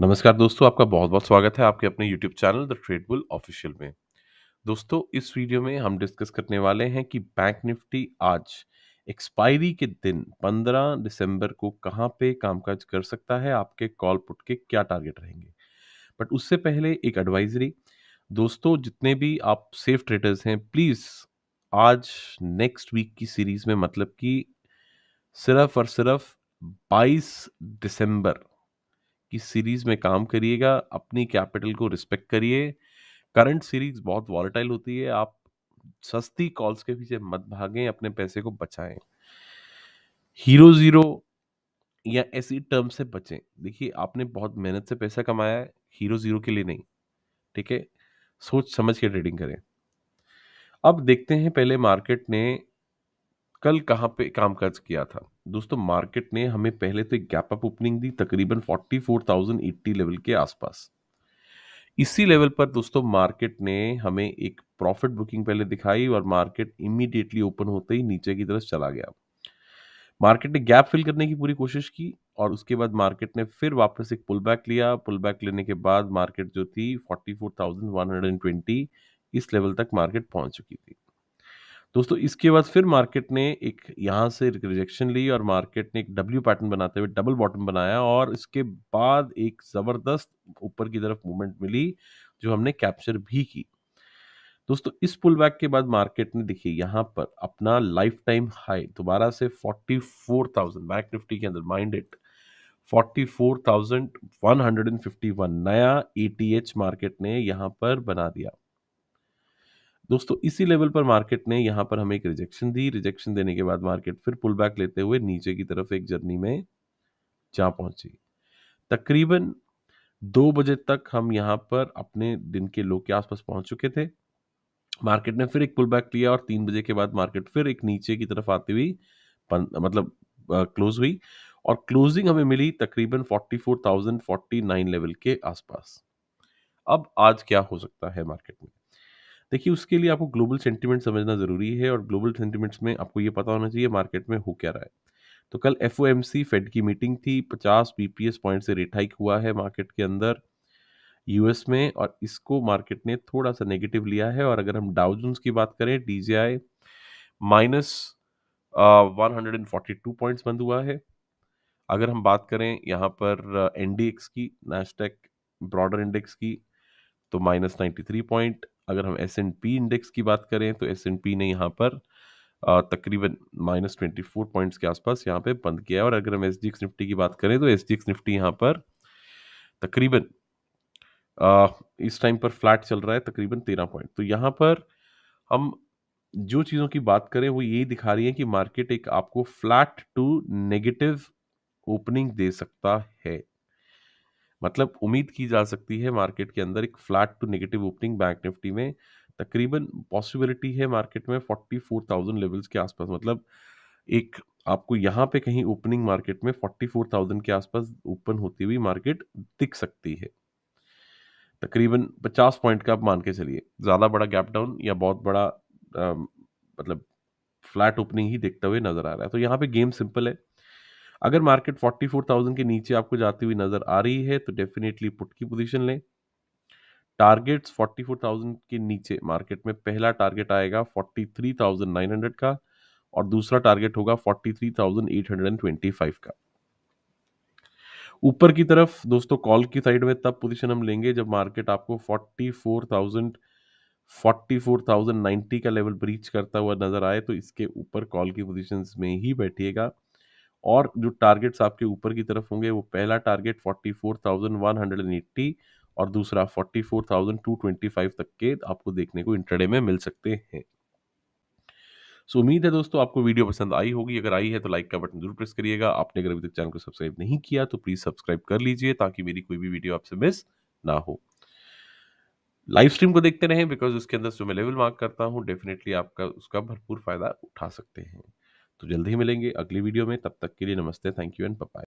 नमस्कार दोस्तों, आपका बहुत बहुत स्वागत है आपके अपने YouTube channel the Tradebull official में। दोस्तों, इस वीडियो में हम डिस्कस करने वाले हैं कि बैंक निफ्टी आज एक्सपायरी के दिन 15 दिसंबर को कहाँ पे कामकाज कर सकता है, आपके कॉल पुट के क्या टारगेट रहेंगे। बट उससे पहले एक एडवाइजरी दोस्तों, जितने भी आप सेफ़ ट्रेडर्स हैं प्लीज़ आज नेक्स्ट वीक की सीरीज़ में मतलब कि सिर्फ़ और सिर्फ़ 22 दिसंबर की सीरीज़ में काम करिएगा, अपनी कैपिटल को रिस्पेक्ट करिए। करंट सीरीज़ बहुत वॉलेटाइल होती है, आप सस्ती कॉल्स के पीछे मत भागें, अपने पैसे को बचाएँ। हीरो ज़ीरो या ऐसी टर्म से बचें। देखिए, आपने बहुत मेहनत से पैसा कमाया है, हीरो ज़ीरो के लिए नहीं, ठीक है? सोच समझ के ट्रेडिंग करें। अब देखते हैं, पहले मार्केट ने कल कहाँ पे काम कामकाज किया था। दोस्तों मार्केट ने हमें पहले तो एक गैप अप ओपनिंग दी तकरीबन 44,080 लेवल के आसपास। इसी लेवल पर दोस्तों मार्केट ने हमें एक प्रॉफिट बुकिंग पहले दिखाई और मार्केट इमीडिएटली ओपन होते ही नीचे की तरफ़ चला गया। मार्केट ने गैप फिल करने की पूरी कोशिश की और उसके बाद मार्केट ने फिर वापस एक पुल बैक लिया। पुल बैक लेने के बाद मार्केट जो थी 44,120 इस लेवल तक मार्केट पहुँच चुकी थी। दोस्तों इसके बाद फिर मार्केट ने एक यहाँ से रिजेक्शन ली और मार्केट ने एक डब्ल्यू पैटर्न बनाते हुए डबल बॉटम बनाया और इसके बाद एक ज़बरदस्त ऊपर की तरफ़ मूवमेंट मिली जो हमने कैप्चर भी की। दोस्तों इस पुल बैक के बाद मार्केट ने देखिए यहाँ पर अपना लाइफ टाइम हाई दोबारा से 44,000 बैंक निफ्टी के अंदर माइंड इट 44,151 नया एटीएच मार्केट ने यहाँ पर बना दिया। दोस्तों इसी लेवल पर मार्केट ने यहाँ पर हमें एक रिजेक्शन दी। रिजेक्शन देने के बाद मार्केट फिर पुल बैक लेते हुए नीचे की तरफ़ एक जर्नी में जा पहुँची। तकरीबन दो बजे तक हम यहाँ पर अपने दिन के लो के आसपास पहुँच चुके थे। मार्केट ने फिर एक पुल बैक लिया और तीन बजे के बाद मार्केट फिर एक नीचे की तरफ़ आती हुई मतलब क्लोज हुई और क्लोजिंग हमें मिली तकरीबन 44,049 लेवल के आसपास। अब आज क्या हो सकता है मार्केट में? देखिए, उसके लिए आपको ग्लोबल सेंटिमेंट समझना ज़रूरी है और ग्लोबल सेंटिमेंट्स में आपको ये पता होना चाहिए मार्केट में हो क्या रहा है। तो कल एफओएमसी फेड की मीटिंग थी 50 बीपीएस पॉइंट से रेट हाइक हुआ है मार्केट के अंदर यूएस में और इसको मार्केट ने थोड़ा सा नेगेटिव लिया है और अगर हम डाउजन्स की बात करें DJI minus one hundred and forty two points बंद हुआ है। अगर हम बात करें यहाँ पर एनडीएक्स की, नेस्टेक ब्रॉडर इंडेक्स की तो माइनस नाइन्टी थ्री पॉइंट अगर हम एस एन पी इंडेक्स की बात करें तो एस एन पी ने यहाँ पर तकरीबन माइनस ट्वेंटी फोर पॉइंट्स के आसपास यहाँ पे बंद किया है। और अगर हम एस डी एक्स निफ्टी की बात करें तो एस डी एक्स निफ्टी यहाँ पर तकरीबन इस टाइम पर फ्लैट चल रहा है, तकरीबन तेरह पॉइंट तो यहाँ पर हम जो चीज़ों की बात करें, वो यही दिखा रही है कि मार्केट एक आपको फ्लैट टू नेगेटिव ओपनिंग दे सकता है। मतलब उम्मीद की जा सकती है मार्केट के अंदर एक flat to negative opening bank Nifty में। तकरीबन पॉसिबिलिटी है मार्केट में फोर्टी फोर थाउज़ेंड लेवल्स के आसपास मतलब एक आपको यहाँ पे कहीं ओपनिंग मार्केट में फोर्टी फोर थाउज़ेंड के आसपास ओपन होती हुई मार्केट दिख सकती है। तकरीबन पचास पॉइंट का आप मान के चलिए ज़्यादा बड़ा गैप डाउन या बहुत बड़ा आ, मतलब फ्लैट ओपनिंग ही देखते हुए नज़र आ रहा है। तो यहाँ पे गेम सिंपल है। अगर मार्केट 44,000 के नीचे आपको जाती हुई नज़र आ रही है तो डेफिनेटली पुट की पोजीशन लें। टारगेट्स 44,000 के नीचे मार्केट में पहला टारगेट आएगा 43,900 का और दूसरा टारगेट होगा 43,825 का। ऊपर की तरफ़ दोस्तों कॉल की साइड में तब पोजीशन हम लेंगे जब मार्केट आपको 44,000 44,090 का लेवल ब्रीच करता हुआ नज़र आए तो इसके ऊपर कॉल की पोजीशंस में ही बैठिएगा। और जो टारगेट्स आपके ऊपर की तरफ़ होंगे वो पहला टारगेट 44,180 और दूसरा 44,225 तक के आपको देखने को इंटरडे में मिल सकते हैं। सो उम्मीद है दोस्तों आपको वीडियो पसंद आई होगी। अगर आई है तो लाइक का बटन ज़रूर प्रेस करिएगा। आपने अगर अभी तक चैनल को सब्सक्राइब नहीं किया तो प्लीज़ सब्सक्राइब कर लीजिए ताकि मेरी कोई भी वीडियो आपसे मिस ना हो। लाइव स्ट्रीम को देखते रहें बिकॉज़ उसके अंदर जो मैं लेवल मार्क करता हूँ। डेफिनेटली आपका उसका भरपूर फ़ायदा उठा सकते हैं। तो जल्दी ही मिलेंगे अगली वीडियो में, तब तक के लिए नमस्ते थैंक यू एंड बाय